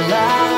la